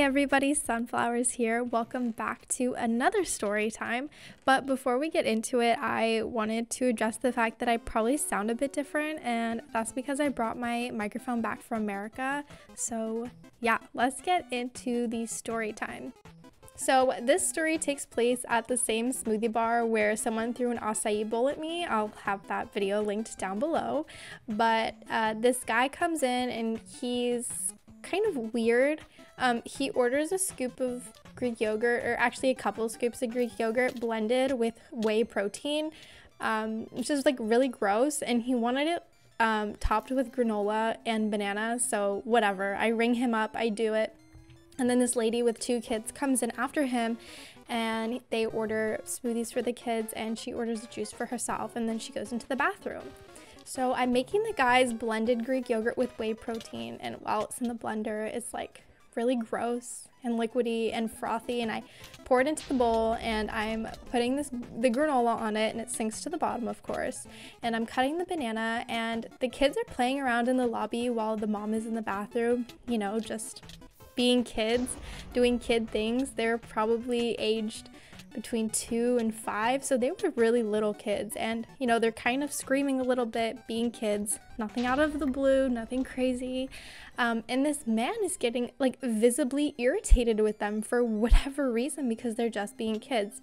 everybody, Sunflxwerz here. Welcome back to another story time. But before we get into it, I wanted to address the fact that I probably sound a bit different, and that's because I brought my microphone back from America. So, yeah, let's get into the story time. So, this story takes place at the same smoothie bar where someone threw an acai bowl at me. I'll have that video linked down below. But uh, this guy comes in and he's kind of weird. Um, he orders a scoop of Greek yogurt, or actually a couple scoops of Greek yogurt blended with whey protein, um, which is like really gross. And he wanted it um, topped with granola and banana. So, whatever. I ring him up, I do it. And then this lady with two kids comes in after him and they order smoothies for the kids and she orders a juice for herself and then she goes into the bathroom. So I'm making the guy's blended Greek yogurt with whey protein and while it's in the blender, it's like really gross and liquidy and frothy and I pour it into the bowl and I'm putting this the granola on it and it sinks to the bottom of course. And I'm cutting the banana and the kids are playing around in the lobby while the mom is in the bathroom you know just being kids doing kid things. They're probably aged between two and five. So they were really little kids. And, you know, they're kind of screaming a little bit, being kids. Nothing out of the blue, nothing crazy. Um, and this man is getting like visibly irritated with them for whatever reason because they're just being kids.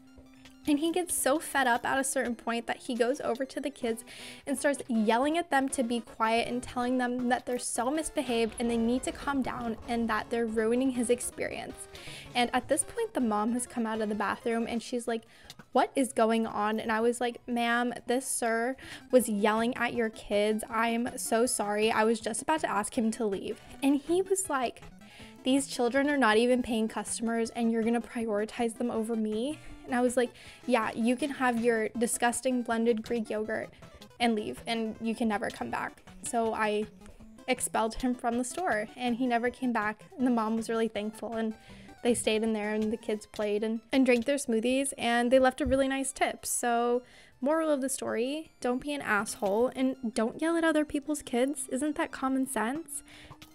And he gets so fed up at a certain point that he goes over to the kids and starts yelling at them to be quiet and telling them that they're so misbehaved and they need to calm down and that they're ruining his experience. And at this point, the mom has come out of the bathroom and she's like, What is going on? And I was like, Ma'am, this sir was yelling at your kids. I'm so sorry. I was just about to ask him to leave. And he was like, these children are not even paying customers and you're gonna prioritize them over me and I was like, yeah, you can have your disgusting blended Greek yogurt and leave, and you can never come back. So I expelled him from the store, and he never came back. And the mom was really thankful, and they stayed in there, and the kids played and, and drank their smoothies, and they left a really nice tip. So, moral of the story don't be an asshole, and don't yell at other people's kids. Isn't that common sense?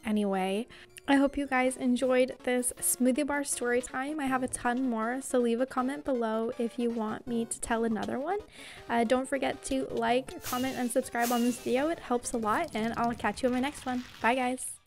Anyway, I hope you guys enjoyed this smoothie bar story time. I have a ton more, so leave a comment below if you want me to tell another one. Uh, don't forget to like, comment, and subscribe on this video. It helps a lot, and I'll catch you in my next one. Bye, guys.